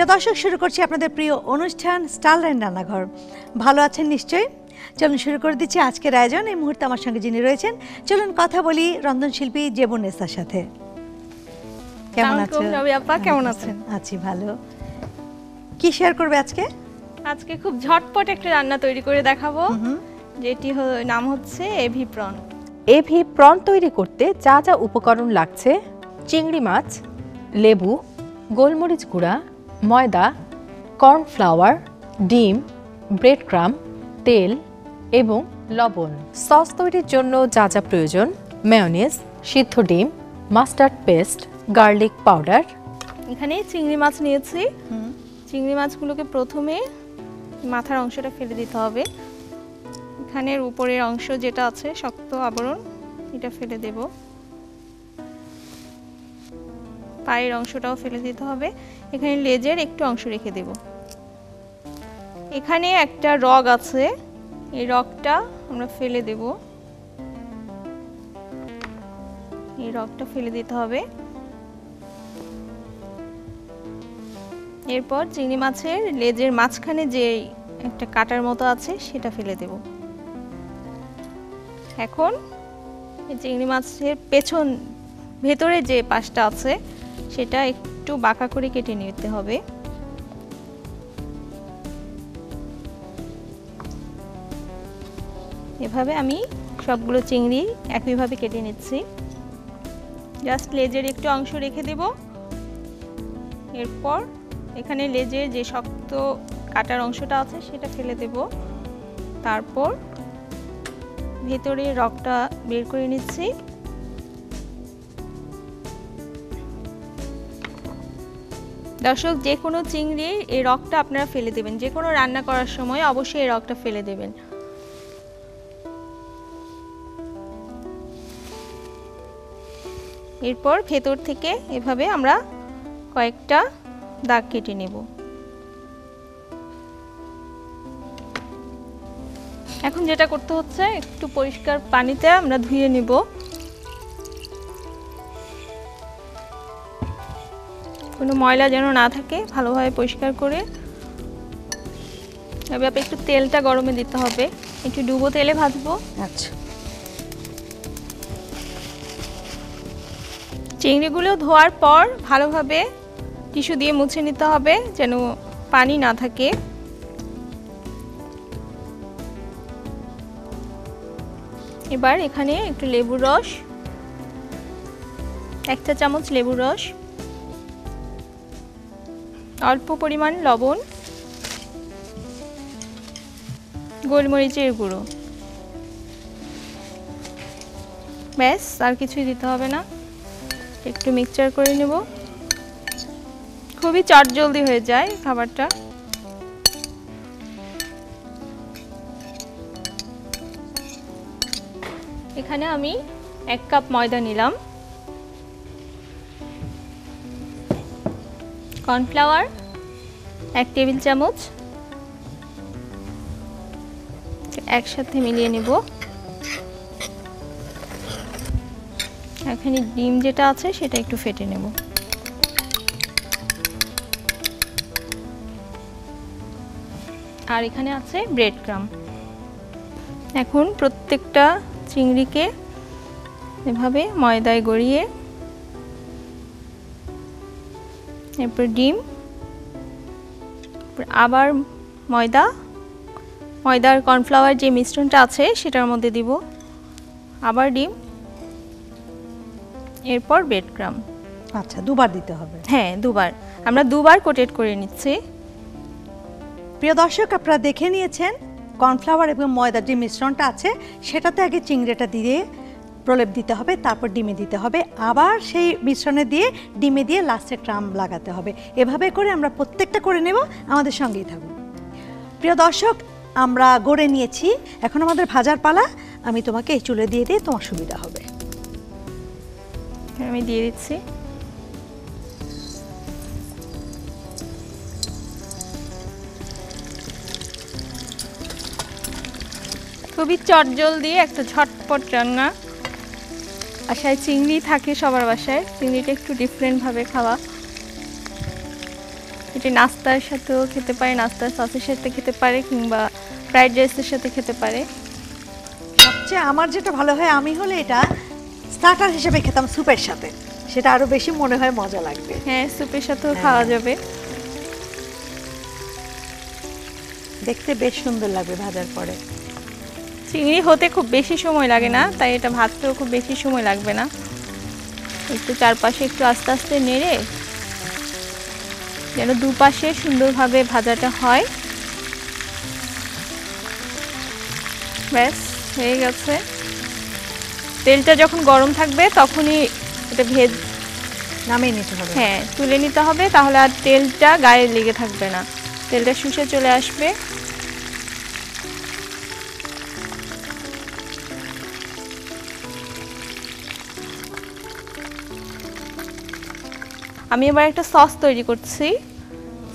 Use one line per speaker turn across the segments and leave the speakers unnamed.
প্রিয় দর্শক শুরু করছি আপনাদের প্রিয় অনুষ্ঠান স্টারলাইন রান্নাঘর। ভালো আছেন নিশ্চয়ই? চলুন শুরু করে দিচ্ছি আজকের আয়োজন। এই মুহূর্তে আমার সঙ্গে যিনি রয়েছেন চলুন কথা বলি রন্ধনশিল্পী জেবনেসার সাথে। কেমন আছেন?
রবি আপা, কেমন আছেন?
আছি ভালো। কি শেয়ার করবে আজকে?
আজকে খুব ঝটপট একটা রান্না তৈরি করে দেখাবো। যেটি হ- নাম হচ্ছে এভি প্রন।
এভি প্রন তৈরি করতে যা যা উপকরণ লাগছে চিংড়ি মাছ লেবু গোলমরিচ গুঁড়া ময়দা, কর্নফ্লাওয়ার, ডিম ব্রেড ক্রাম তেল এবং লবণ। সস তৈরির জন্য যা যা প্রয়োজন মেয়োনিজ সিদ্ধ ডিম মাস্টার্ড পেস্ট গার্লিক পাউডার
এখানে চিংড়ি মাছ নিয়েছি। চিংড়ি মাছগুলোকে প্রথমে মাথার অংশটা ফেলে দিতে হবে। এখানের উপরের অংশ যেটা আছে, শক্ত আবরণ, এটা ফেলে দেব। পায়ের অংশটাও ফেলে দিতে হবে। এখানে লেজের একটু অংশ রেখে দেব। এখানে একটা রগ আছে। এই রগটা আমরা ফেলে দেব। এই রগটা ফেলে দিতে হবে। এরপর চিংড়ি মাছের লেজের মাঝখানে যে একটা কাটার মতো আছে, সেটা ফেলে দেব। এখন চিংড়ি মাছের পেছন ভেতরে যে পাশটা আছে সেটা একটু বাঁকা করে কেটে নিতে হবে। এভাবে আমি সবগুলো চিংড়ি একইভাবে কেটে নিচ্ছি। জাস্ট লেজের একটু অংশ রেখে দেব। এরপর এখানে লেজের যে শক্ত কাটার অংশটা আছে সেটা ফেলে দেব। তারপর ভেতরে রগটা বের করে নিচ্ছি। দর্শক, যে কোনো চিংড়ির এই রগটা আপনারা ফেলে দেবেন। যে কোনো রান্না করার সময় অবশ্যই এই রগটা ফেলে দেবেন। এরপর ভেতর থেকে এভাবে আমরা কয়েকটা দাগ কেটে নেব। এখন যেটা করতে হচ্ছে, একটু পরিষ্কার পানিতে আমরা ধুয়ে নেব। কোনো ময়লা যেন না থাকে ভালোভাবে পরিষ্কার করে। এবার একটু তেলটা গরমে দিতে হবে। একটু ডুবো তেলে ভাজবো।
আচ্ছা।
চিংড়িগুলো ধোয়ার পর ভালোভাবে টিস্যু দিয়ে মুছে নিতে হবে যেন পানি না থাকে। এবার এখানে একটু লেবুর রস এক চা চামচ লেবুর রস। অল্প পরিমাণ লবণ, গোলমরিচের গুঁড়ো। ব্যাস, আর কিছুই দিতে হবে না। একটু মিক্সচার করে নেব। খুবই চটজলদি হয়ে যায় খাবারটা। এখানে আমি এক কাপ ময়দা নিলাম। কর্নফ্লাওয়ার, এক টেবিল চামচ। একসাথে মিলিয়ে নেব। এখানে ডিম যেটা আছে সেটা একটু ফেটে নেব। আর এখানে আছে ব্রেড ক্রাম। এখন প্রত্যেকটা চিংড়িকে এভাবে ময়দায় গড়িয়ে এরপর ডিম আবার ময়দা ময়দার কর্নফ্লাওয়ার যে মিশ্রণটা আছে সেটার মধ্যে দিব। আবার ডিম এরপর ব্রেড ক্রাম
আচ্ছা দুবার দিতে হবে।
হ্যাঁ দুবার। আমরা দুবার কোটেড করে নিচ্ছি।
প্রিয় দর্শক আপনারা দেখে নিয়েছেন কর্নফ্লাওয়ার এবং ময়দার যে মিশ্রণটা আছে সেটাতে আগে চিংড়িটা দিয়ে প্রলেপ দিতে হবে, তারপর ডিমে দিতে হবে। আবার সেই মিশ্রণে দিয়ে ডিমে দিয়ে লাস্টে ট্রাম লাগাতে হবে। এভাবে করে আমরা প্রত্যেকটা করে নেব, আমাদের সঙ্গেই থাকুন। প্রিয় দর্শক, আমরা গড়ে নিয়েছি, এখন আমাদের ভাজার পালা। আমি তোমাকে এই চুলে দিয়ে দিয়ে তোমার সুবিধা হবে।
আমি দিয়ে দিচ্ছি। খুবই চটজল দিয়ে একটা ঝটপট রান্না। বাসায় চিংড়ি থাকে সবার বাসায় চিংড়িটা একটু ডিফারেন্টভাবে খাওয়া। এটি নাস্তার সাথেও খেতে পারে নাস্তার সসের সাথে খেতে পারে কিংবা ফ্রাইড রাইসের সাথে খেতে পারে।
সবচেয়ে আমার যেটা ভালো হয় আমি হলে এটা স্টার্টার হিসেবে খেতাম স্যুপের সাথে। সেটা আরও বেশি মনে হয় মজা লাগবে।
হ্যাঁ স্যুপের সাথেও খাওয়া যাবে।
দেখতে বেশ সুন্দর লাগবে ভাজার পরে।
চিংড়ি হতে খুব বেশি সময় লাগে না তাই এটা ভাজতেও খুব বেশি সময় লাগবে না। একটু চারপাশে একটু আস্তে আস্তে নেড়ে যেন দুপাশে সুন্দরভাবে ভাজাটা হয়। ব্যাস হয়ে গেছে। তেলটা যখন গরম থাকবে তখনই এটা ভেজ
নামিয়ে নিতে হবে।
হ্যাঁ তুলে নিতে হবে তাহলে আর তেলটা গায়ে লেগে থাকবে না। তেলটা শুষে চলে আসবে। আমি এবার একটা সস তৈরি করছি।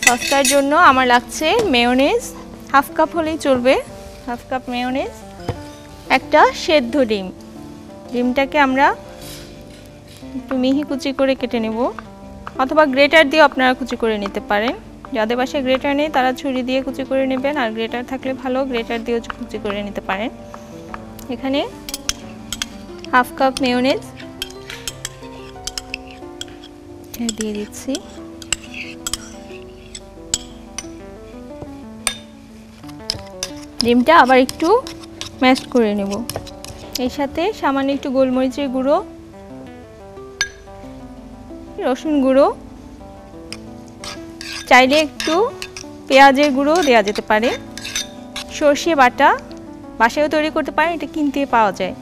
সসটার জন্য আমার লাগছে মেয়োনেজ হাফ কাপ হলেই চলবে হাফ কাপ মেয়োনেজ একটা সেদ্ধ ডিম। ডিমটাকে আমরা একটু মিহি কুচি করে কেটে নেব, অথবা গ্রেটার দিয়ে আপনারা কুচি করে নিতে পারেন। যাদের বাসায় গ্রেটার নেই, তারা ছুরি দিয়ে কুচি করে নেবেন, আর গ্রেটার থাকলে ভালো, গ্রেটার দিয়েও কুচি করে নিতে পারেন। এখানে হাফ কাপ মেয়োনেজ দিয়ে দিচ্ছি। ডিমটা আবার একটু ম্যাশ করে নেব। এর সাথে সামান্য একটু গোলমরিচের গুঁড়ো, রসুন গুঁড়ো, চাইলে একটু পেঁয়াজের গুঁড়ো দেওয়া যেতে পারে। সর্ষে বাটা, বাসায়ও তৈরি করতে পারেন, এটা কিনতে পাওয়া যায়।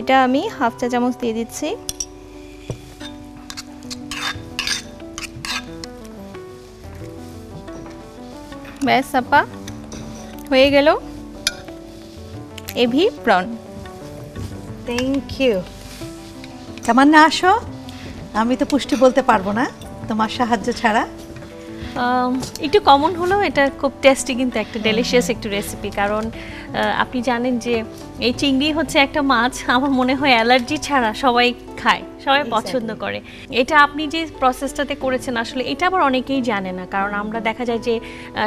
এটা আমি হাফ চা চামচ দিয়ে দিচ্ছি। ব্যাস আপা, হয়ে গেল এভি প্রন
থ্যাংক ইউ তামান্না, আসো। আমি তো পুষ্টি বলতে পারব না, তোমার সাহায্য ছাড়া।
একটু কমন হলেও এটা খুব টেস্টি কিন্তু একটা ডেলিশিয়াস একটু রেসিপি কারণ আপনি জানেন যে এই চিংড়ি হচ্ছে একটা মাছ আমার মনে হয় অ্যালার্জি ছাড়া সবাই খায় সবাই পছন্দ করে। এটা আপনি যে প্রসেসটাতে করেছেন আসলে এটা আবার অনেকেই জানে না কারণ আমরা দেখা যায় যে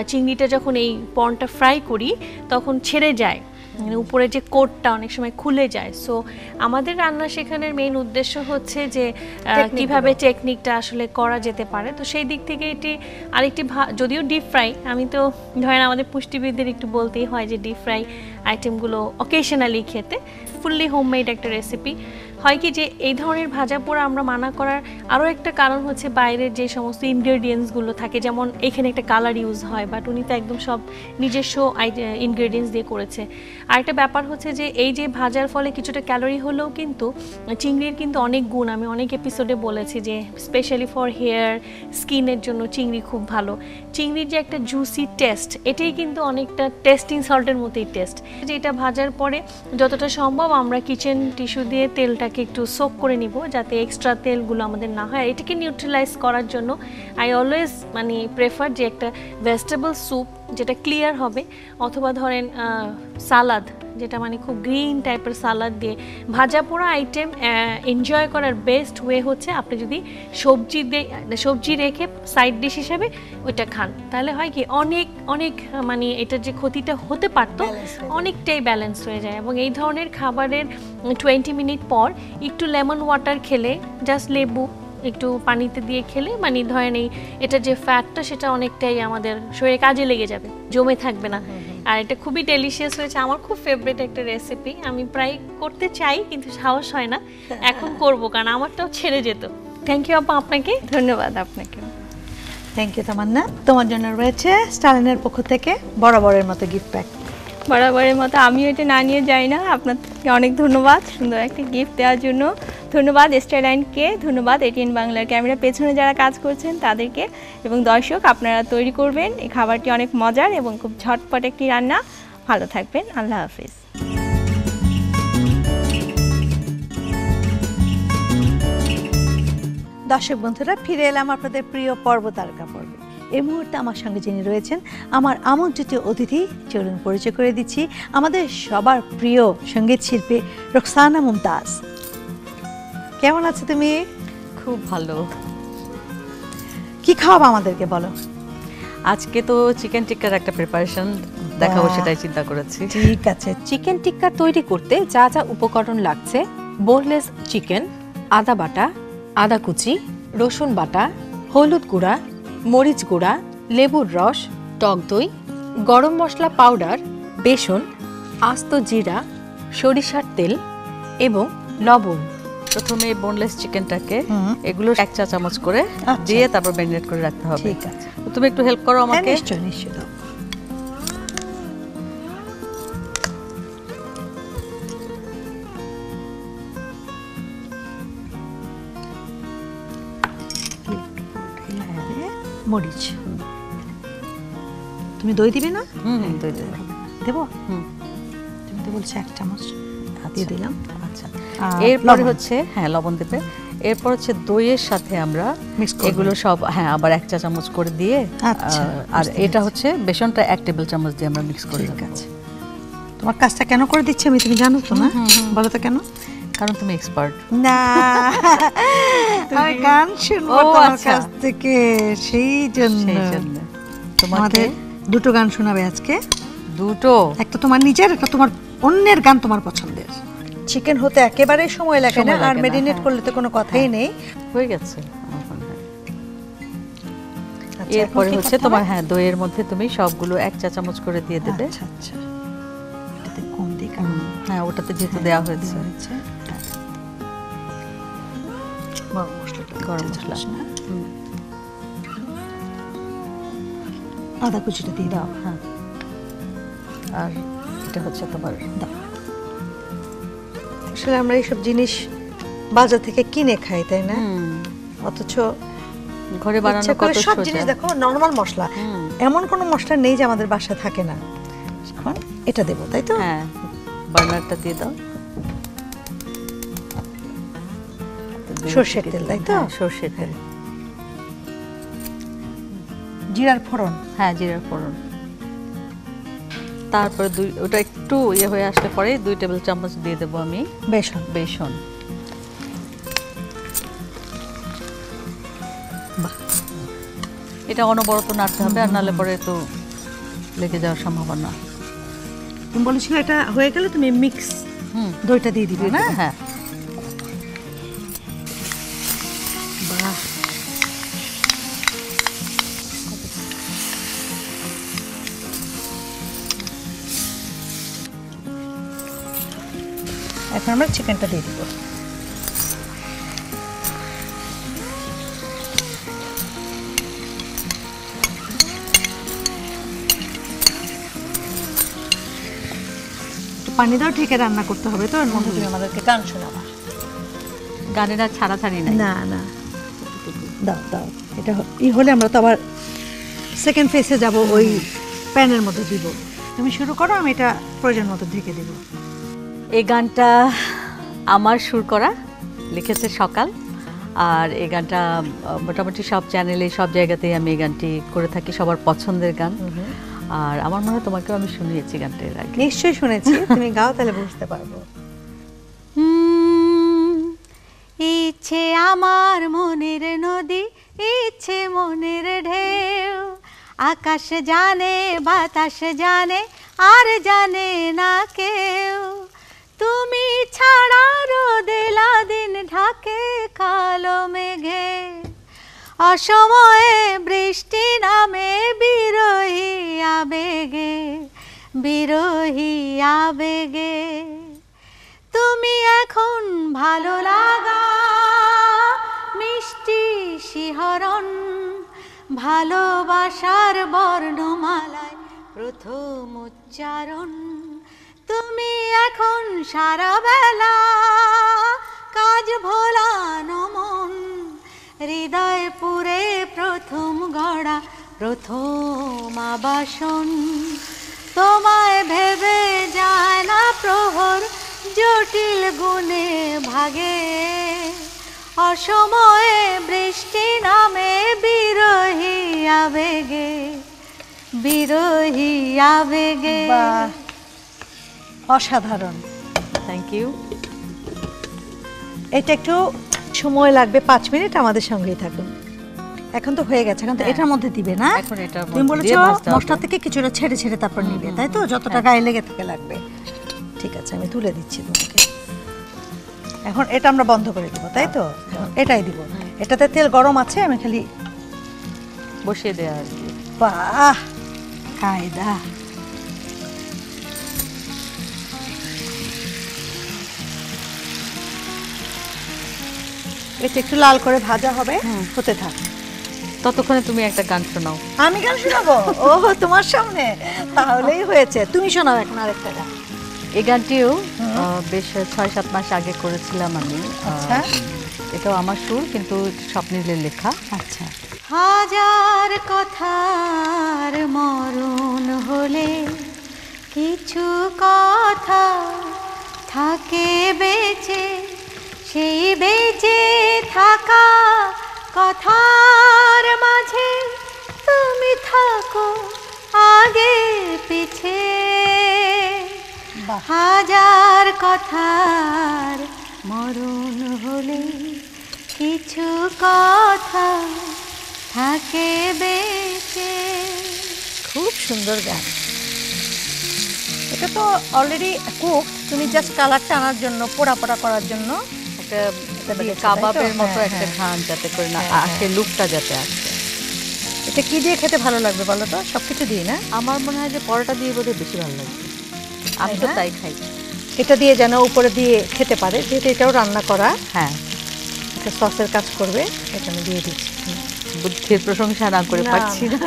চিংড়িটা যখন এই পনটা ফ্রাই করি তখন ছেড়ে যায়। মানে উপরে যে কোটটা অনেক সময় খুলে যায়। সো আমাদের রান্না শেখানোর মেইন উদ্দেশ্য হচ্ছে যে কীভাবে টেকনিকটা আসলে করা যেতে পারে। তো সেই দিক থেকে এটি আরেকটি ভা- যদিও ডিপ ফ্রাই আমি তো ধরেন আমাদের পুষ্টিবিদদের একটু বলতেই হয় যে ডিপ ফ্রাই আইটেমগুলো অকেশনালি খেতে। ফুললি হোমমেড একটা রেসিপি হয় কি যে এই ধরনের ভাজা পোড়া আমরা মানা করার আরও একটা কারণ হচ্ছে বাইরের যে সমস্ত ইনগ্রেডিয়েন্টসগুলো থাকে, যেমন এখানে একটা কালার ইউজ হয় বাট উনি তো একদম সব নিজস্ব ইনগ্রেডিয়েন্টস দিয়ে করেছে। আরেকটা ব্যাপার হচ্ছে যে এই যে ভাজার ফলে কিছুটা ক্যালোরি হলেও কিন্তু চিংড়ির কিন্তু অনেক গুণ, আমি অনেক এপিসোডে বলেছি যে স্পেশালি ফর হেয়ার স্কিনের জন্য চিংড়ি খুব ভালো। চিংড়ির যে একটা জুসি টেস্ট এটাই কিন্তু অনেকটা টেস্টিং সল্টের মতোই টেস্ট যে এটা ভাজার পরে যতটা সম্ভব আমরা কিচেন টিস্যু দিয়ে তেলটাকে একটু সোক করে নিব যাতে এক্সট্রা তেলগুলো আমাদের না হয়। এটাকে নিউট্রিলাইজ করার জন্য আই অলওয়েজ মানে প্রেফার যে একটা ভেজিটেবল স্যুপ যেটা ক্লিয়ার হবে, অথবা ধরেন সালাদ যেটা মানে খুব গ্রিন টাইপের সালাদ দিয়ে ভাজা পোড়া আইটেম এনজয় করার বেস্ট ওয়ে হচ্ছে আপনি যদি সবজি দিয়ে সবজি রেখে সাইড ডিশ হিসাবে ওইটা খান। তাহলে হয় কি অনেক অনেক মানে এটার যে ক্ষতিটা হতে পারতো। অনেকটাই ব্যালেন্স হয়ে যায় এবং এই ধরনের খাবারের টোয়েন্টি মিনিট পর একটু লেমন ওয়াটার খেলে জাস্ট লেবু একটু পানিতে দিয়ে খেলে মানে ধরেন এই এটা যে ফ্যাটটা সেটা অনেকটাই আমাদের শরীরে কাজে লেগে যাবে জমে থাকবে না। আর এটা খুবই ডেলিশিয়াস হয়েছে। আমার খুব ফেভারিট একটা রেসিপি আমি প্রায় করতে চাই কিন্তু সাহস হয় না। এখন করব কারণ আমারটাও ছেড়ে যেত। থ্যাংক ইউ আপা আপনাকে।
ধন্যবাদ আপনাকে।
Thank you Tamanna. তোমার জন্য রয়েছে স্টালিনের পক্ষ থেকে বরাবরের মতো গিফট প্যাক
বরাবরের মতো। আমিও এটা না নিয়ে যাই না। আপনাকে অনেক ধন্যবাদ সুন্দর একটা গিফট দেওয়ার জন্য। ধন্যবাদ স্টাইলাইনকে ধন্যবাদ এটিএন বাংলার ক্যামেরা পেছনে যারা কাজ করছেন তাদেরকে। এবং দর্শক, আপনারা তৈরি করবেন এই খাবারটি অনেক মজার এবং খুব ঝটপট একটি রান্না। ভালো থাকবেন, আল্লাহ হাফিজ।
দর্শক বন্ধুরা, ফিরে এলাম আপনাদের প্রিয় পর্ব তারকা পর্বে। এই মুহূর্তে আমার সঙ্গে যিনি রয়েছেন, আমার আমন্ত্রিত অতিথি, চলুন পরিচয় করে দিচ্ছি, আমাদের সবার প্রিয় সংগীত শিল্পী রোকসানা মুমতাজ। কেমন আছো তুমি?
খুব ভালো।
কি খাওয়াবো আমাদেরকে বলো?
আজকে তো চিকেন টিক্কার একটা প্রিপারেশন দেখাবো সেটাই চিন্তা করেছি।
ঠিক আছে।
চিকেন টিক্কা তৈরি করতে যা যা উপকরণ লাগছে বোনলেস চিকেন আদা বাটা আদা কুচি রসুন বাটা হলুদ গুঁড়া মরিচ গুঁড়া লেবুর রস টক দই গরম মশলা পাউডার বেসন আস্ত জিরা সরিষার তেল এবং লবণ।
প্রথমে বোনলেস চিকেনটাকে। এগুলো এক চা চামচ করে
আচ্ছা।
দিয়ে তারপর ম্যারিনেট করে রাখতে হবে।
ঠিক আছে।
তুমি একটু হেল্প করো
হ্যাঁ
আমাকে।
নিশ্চয় নিশ্চয় মরিচ। তুমি দই দিবে না?
হুম হুম, দই।
দেবো?
হুম।
তুমি তো বলছো এক চামচ। দিয়ে দিলাম।
আচ্ছা এরপরে হচ্ছে হ্যাঁ লবণ দেবে। এরপর হচ্ছে দইয়ের সাথে আমরা। এগুলো সব হ্যাঁ আবার এক চা চামচ করে দিয়ে
আচ্ছা,
আর এটা হচ্ছে বেসনটা এক টেবিল চামচ দিয়ে আমরা মিক্স করে
ঠিক আছে। তোমার কাজটা কেন করে দিচ্ছি আমি তুমি জানো তো না? বলো তো কেন?
কারণ তুমি এক্সপার্ট
না। আমি গান শুনব তোমার
আচ্ছা।
কাছ থেকে সেই জন্য।
সেই জন্য। তোমাকে
দুটো গান শোনাবে আজকে।
দুটো?
একটা তোমার নিজের একটা তোমার অন্যের গান তোমার পছন্দের। চিকেন হতে একেবারে সময় লাগে না আর মেরিনেট
হ্যাঁ।
করলে তো কোনো কথাই নেই।
হয়ে গেছে হয়।
আচ্ছা,
এরপরে হচ্ছে তোমার হ্যাঁ? দইয়ের মধ্যে তুমি সবগুলো এক চা চামচ করে দিয়ে দেবে।
আচ্ছা আচ্ছা। এটাতে কম দিই কারণ
হ্যাঁ ওটাতে যেহেতু দেওয়া হয়েছে।
হ্যাঁ। গরম মশলাটা
গরম মশলা।
আদা কুচিটা দিয়ে দাও।
হ্যাঁ। আর এটা হচ্ছে তোমার
দাও। আসলে আমরা এইসব জিনিস বাজার থেকে কিনে খাই তাই না? অথচ
ঘরে বানানো কত
সব জিনিস দেখো নর্মাল মশলা। এমন কোনো মশলা নেই যে আমাদের বাসায় থাকে না। এখন এটা দেবো তাই তো?
হ্যাঁ বার্নারটা দিয়ে দাও।
সর্ষের তেল, তাই তো?
হ্যাঁ, সর্ষের তেল।
জিরার ফোড়ন।
হ্যাঁ জিরার ফোড়ন। তারপরে দুই ওটা একটু ইয়ে হয়ে আসলে পরে দুই টেবিল চামচ দিয়ে দেবো আমি।
বেসন।
বেসন। এটা অনবরত নাড়তে হবে আর নাহলে পরে তো লেগে যাওয়ার সম্ভাবনা।
তুমি বলেছিলে এটা হয়ে গেলে তুমি মিক্স
হুম।
দইটা দিয়ে দিবে না
হ্যাঁ।
এখন আমরা চিকেনটা দিয়ে দিব। পানি দাও ঠেকে রান্না করতে হবে তো এর মধ্যে। তুমি আমাদেরকে গান শোনাবা
গানের আর ছাড়াছাড়ি নাই।
না না। দাও দাও। এটা ই হলে আমরা তো আবার সেকেন্ড ফেসে যাব ওই প্যানের মধ্যে দিব। তুমি শুরু করো আমি এটা প্রয়োজন মতো ঢেকে দেবো।
এই গানটা আমার সুর করা লিখেছে সকাল আর এই গানটা মোটামুটি সব চ্যানেলে সব জায়গাতেই আমি এই গানটি করে থাকি সবার পছন্দের গান। আর আমার মনে হয় তোমাকেও আমি শুনিয়েছি গানটা এর আগে।
নিশ্চয়ই শুনেছি তুমি গাও তাহলে বুঝতে পারব।
ইচ্ছে আমার মনের নদী ইচ্ছে মনের ঢেউ। আকাশ জানে বাতাস জানে আর জানে না কেউ। তুমি ছাড়া রোদেলা দিন ঢাকে কালো মেঘে। অসময়ে বৃষ্টি নামে বিরোহী আবেগে বিরোহী আবেগে। তুমি এখন ভালো লাগা, মিষ্টি শিহরণ, ভালোবাসার বর্ণমালায় প্রথম উচ্চারণ। তুমি এখন সারা বেলা কাজ ভোলানো মন হৃদয় পুরে প্রথম গড়া প্রথম আবাসন। তোমায় ভেবে যায় না প্রহর, জটিল গুণে ভাগে। অসময়ে বৃষ্টি নামে বিরোহী আবেগে বিরোহী আবেগে।
অসাধারণ।
থ্যাংক ইউ
এটা একটু সময় লাগবে পাঁচ মিনিট আমাদের সঙ্গেই থাকুন। এখন তো হয়ে গেছে এখন তো
হ্যাঁ।
এটার মধ্যে দিবে না?
এখন এটার
তুমি বলেছ
দিয়ে
মশলা থেকে কিছুটা ছেড়ে ছেড়ে তারপর নিবে তাই তো? যতটা গায়ে লেগে থাকে লাগবে। ঠিক আছে আমি তুলে দিচ্ছি তোমাকে। এখন এটা আমরা বন্ধ করে দিব তাই তো? এটাই দিব। এটাতে তেল গরম আছে আমি খালি
বসিয়ে দেওয়া আর কি।
বাহ! কায়দা। এটা একটু লাল করে ভাজা হবে হতে থাক।
ততক্ষণে তুমি একটা গান শোনাও।
আমি গান শোনাবো? ও তোমার সামনে? তাহলেই হয়েছে। তুমি শোনাও এখন আরেকটা গান।
এই গানটিও বেশ ছয় সাত মাস আগে করেছিলাম আমি।
আচ্ছা।
এটাও আমার সুর কিন্তু স্বপ্নীলের লেখা।
আচ্ছা।
হাজার কথার মরণ হলে কিছু কথা থাকে বেঁচে। সেই বেঁচে থাকা কথার মাঝে তুমি থাকো আগে পিছে। হাজার কথার মরণ হলে কিছু কথা থাকে বেঁচে।
খুব সুন্দর গান। এটা তো অলরেডি কুক তুমি জাস্ট কালারটা আনার জন্য পোড়া পোড়া করার জন্য।
একটা? কাবাবের মতো
হ্যাঁ,
একটা
হ্যাঁ।
ঘ্রাণ যাতে করে না
হ্যাঁ,
আসে লুকটা যাতে আসে।
এটা কি দিয়ে খেতে ভালো লাগবে বলো তো? সব কিছু দিয়ে না?
আমার মনে হয় যে পরোটা দিয়ে বোধহয় বেশি ভালো লাগবে আমি তো তাই খাই।
এটা দিয়ে যেন উপরে দিয়ে খেতে পারে যেহেতু এটাও রান্না করা।
হ্যাঁ।
একটা সসের কাজ করবে এটা আমি দিয়ে দিচ্ছি।
বুদ্ধির প্রশংসা না করে
না,
পারছি না।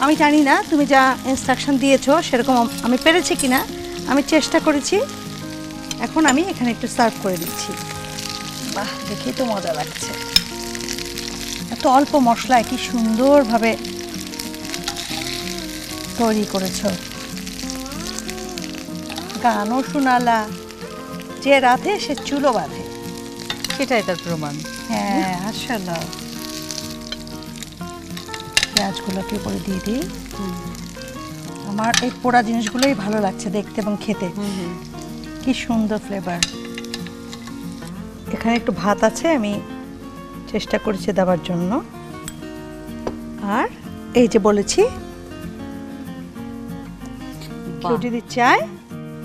আমি জানি না তুমি যা ইনস্ট্রাকশন দিয়েছ সেরকম আমি পেরেছি কিনা? আমি চেষ্টা করেছি এখন আমি এখানে একটু সার্ভ করে দিচ্ছি। বাহ দেখি তো মজা লাগছে। এত অল্প মশলায় কি সুন্দরভাবে তৈরি করেছ। গানও শোনালা যে রাধে সে চুলো বাঁধে।
সেটাই তার প্রমাণ।
হ্যাঁ আসলে পেঁয়াজগুলোকে উপরে দিয়ে দিই। আমার এই পোড়া জিনিসগুলোই ভালো লাগছে দেখতে এবং খেতে। কি সুন্দর ফ্লেভার এখানে একটু ভাত আছে আমি চেষ্টা করেছি দেওয়ার জন্য। আর এই যে বলেছি কেউ যদি চায়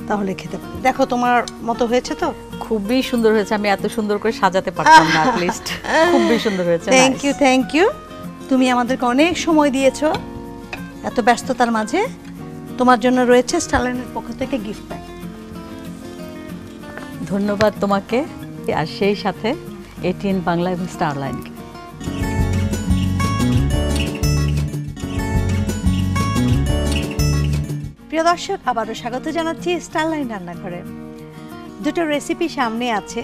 তাহলে খেতে পারে দেখো তোমার মতো হয়েছে তো?
খুবই সুন্দর হয়েছে আমি এত সুন্দর করে সাজাতে পারতাম না লিস্ট খুবই সুন্দর হয়েছে
থ্যাংক ইউ থ্যাংক ইউ তুমি আমাদেরকে অনেক সময় দিয়েছ এত ব্যস্ততার মাঝে। তোমার জন্য রয়েছে স্টারলাইনের পক্ষ থেকে গিফট প্যাক
ধন্যবাদ তোমাকে, আর সেই সাথে এটিএন বাংলা এবং স্টারলাইনকে
প্রিয় দর্শক, আবারও স্বাগত জানাচ্ছি স্টারলাইন রান্নাঘরে। দুটো রেসিপি সামনে আছে,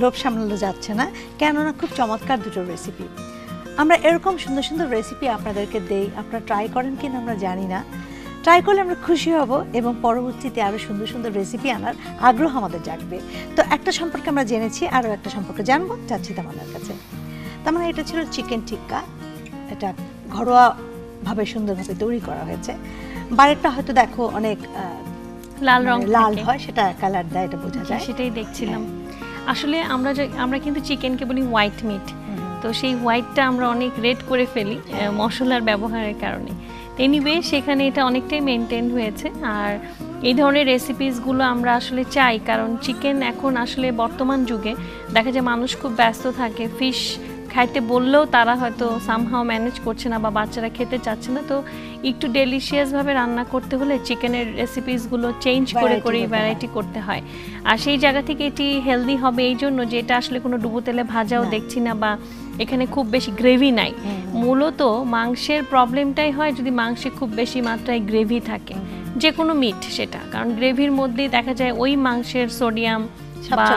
লোভ সামলানো যাচ্ছে না, কেননা খুব চমৎকার দুটো রেসিপি আমরা এরকম সুন্দর সুন্দর রেসিপি আপনাদেরকে দেই, আপনারা ট্রাই করেন কিনা আমরা জানি না। ট্রাই করলে আমরা খুশি হব এবং পরবর্তীতে আরও সুন্দর সুন্দর রেসিপি আনার আগ্রহ আমাদের জাগবে। তো একটা সম্পর্কে আমরা জেনেছি আরও একটা সম্পর্কে জানব যাচ্ছি তোমাদের কাছে। তার মানে এটা ছিল চিকেন টিক্কা এটা ঘরোয়াভাবে সুন্দরভাবে তৈরি করা হয়েছে। বাইরেরটা হয়তো দেখো অনেক
লাল রং
মানে লাল হয় সেটা কালার দেয় এটা বোঝা যায়।
সেটাই দেখছিলাম। আসলে আমরা যে আমরা কিন্তু চিকেনকে বলি হোয়াইট মিট তো সেই হোয়াইটটা আমরা অনেক রেড করে ফেলি মশলার ব্যবহারের কারণে। এনিওয়ে সেখানে এটা অনেকটাই মেনটেন হয়েছে। আর এই ধরনের রেসিপিসগুলো আমরা আসলে চাই কারণ চিকেন এখন আসলে বর্তমান যুগে দেখা যায় মানুষ খুব ব্যস্ত থাকে ফিশ খাইতে বললেও তারা হয়তো সামহাও ম্যানেজ করছে না বা বাচ্চারা খেতে চাচ্ছে না। তো একটু ডেলিশিয়াসভাবে রান্না করতে হলে চিকেনের রেসিপিসগুলো চেঞ্জ করে করে ভ্যারাইটি করতে হয়। আর সেই জায়গা থেকে এটি হেলদি হবে এই জন্য যে এটা আসলে কোনো ডুবো তেলে ভাজাও দেখছি না বা এখানে খুব বেশি গ্রেভি নাই। মূলত মাংসের প্রবলেমটাই হয় যদি মাংসে খুব বেশি মাত্রায় গ্রেভি থাকে। যে কোনো মিট সেটা কারণ গ্রেভির মধ্যেই দেখা যায় ওই মাংসের সোডিয়াম বা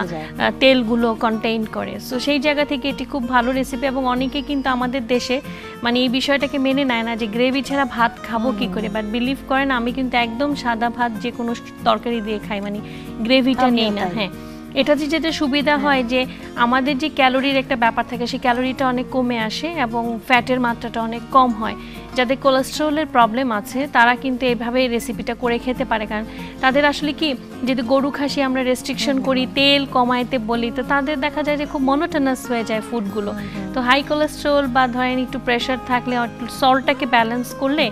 তেলগুলো কন্টেইন করে। সো সেই জায়গা থেকে এটি খুব ভালো রেসিপি এবং অনেকে কিন্তু আমাদের দেশে মানে এই বিষয়টাকে মেনে নেয় না যে গ্রেভি ছাড়া ভাত খাব কি করে। বাট বিলিভ করেন আমি কিন্তু একদম সাদা ভাত যে কোনো তরকারি দিয়ে খাই মানে গ্রেভিটা নেই না। হ্যাঁ। এটাতে যেটা সুবিধা হয় যে আমাদের যে ক্যালোরির একটা ব্যাপার থাকে, সেই ক্যালোরিটা অনেক কমে আসে এবং ফ্যাটের মাত্রাটা অনেক কম হয়। যাদের কোলেস্ট্রলের প্রবলেম আছে তারা কিন্তু এইভাবে রেসিপিটা করে খেতে পারে। কারণ তাদের আসলে কি যদি গরু খাসি আমরা রেস্ট্রিকশন করি তেল কমাইতে বলি তো তাদের দেখা যায় যে খুব মনোটোনাস হয়ে যায় ফুডগুলো তো হাই কোলেস্ট্রল বা ধরেন একটু প্রেশার থাকলে সল্টটাকে ব্যালেন্স করলে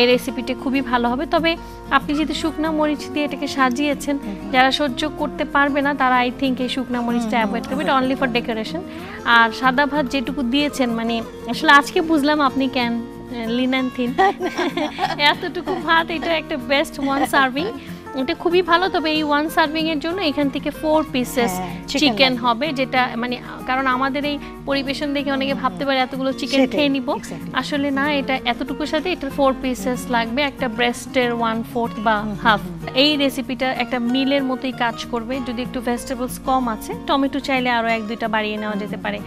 এই রেসিপিটা খুবই ভালো হবে। তবে আপনি যদি শুকনা মরিচ দিয়ে এটাকে সাজিয়েছেন যারা সহ্য করতে পারবে না তারা আই থিঙ্ক এই শুকনা মরিচটা অ্যাভয়েড করবে। এটা অনলি ফর ডেকোরেশন আর সাদা ভাত যেটুকু দিয়েছেন মানে আসলে আজকে বুঝলাম আপনি কেন লিনান থিন এতটুকু ভাত এটা একটা বেস্ট ওয়ান সার্ভিং এটা খুবই ভালো তবে এই ওয়ান সার্ভিং এর জন্য এখান থেকে ফোর পিসেস
হ্যাঁ,
চিকেন হবে যেটা মানে কারণ আমাদের এই পরিবেশন দেখে অনেকে ভাবতে পারে এতগুলো চিকেন খেয়ে নিব। আসলে না এটা এতটুকুর সাথে এটা ফোর পিসেস লাগবে একটা ব্রেস্টের ওয়ান ফোর্থ বা হাফ এই রেসিপিটা একটা মিলের মতোই কাজ করবে যদি একটু ভেজিটেবলস কম আছে টমেটো চাইলে আরও এক দুইটা বাড়িয়ে নেওয়া যেতে পারে।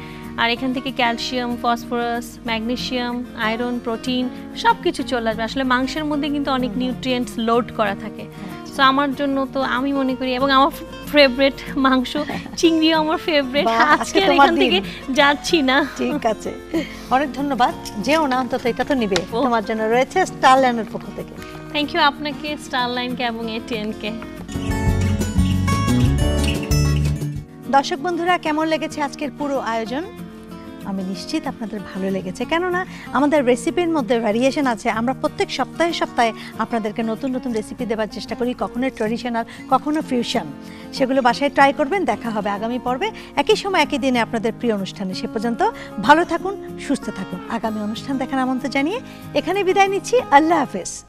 আর এখান থেকে calcium phosphorus magnesium iron protein সব কিছু চলে আসবে। আসলে মাংসের মধ্যে কিন্তু অনেক নিউট্রিয়েন্টস লোড করা থাকে। সো আমার জন্য তো আমি মনে করি এবং আমার ফেভারেট মাংস চিংড়িও আমার ফেভারেট
আজকে
আর এখান থেকে যাচ্ছি না।
ঠিক আছে। অনেক ধন্যবাদ। যেও না অন্তত এটা তো নিবে। তোমার জন্য রয়েছে স্টার স্টারল্যান্ডের পক্ষ থেকে।
থ্যাংক ইউ আপনাকে স্টারলাইনকে এবং এটিএনকে
দর্শক বন্ধুরা কেমন লেগেছে আজকের পুরো আয়োজন? আমি নিশ্চিত আপনাদের ভালো লেগেছে। কেননা আমাদের রেসিপির মধ্যে ভ্যারিয়েশন আছে। আমরা প্রত্যেক সপ্তাহে সপ্তাহে আপনাদেরকে নতুন নতুন রেসিপি দেওয়ার চেষ্টা করি, কখনো ট্রেডিশনাল কখনো ফিউশন সেগুলো বাসায় ট্রাই করবেন, দেখা হবে আগামী পর্বে। একই সময়, একই দিনে আপনাদের প্রিয় অনুষ্ঠানে। সে পর্যন্ত ভালো থাকুন, সুস্থ থাকুন। আগামী অনুষ্ঠান দেখার আমন্ত্রণ জানিয়ে এখানে বিদায় নিচ্ছি। আল্লাহ হাফেজ।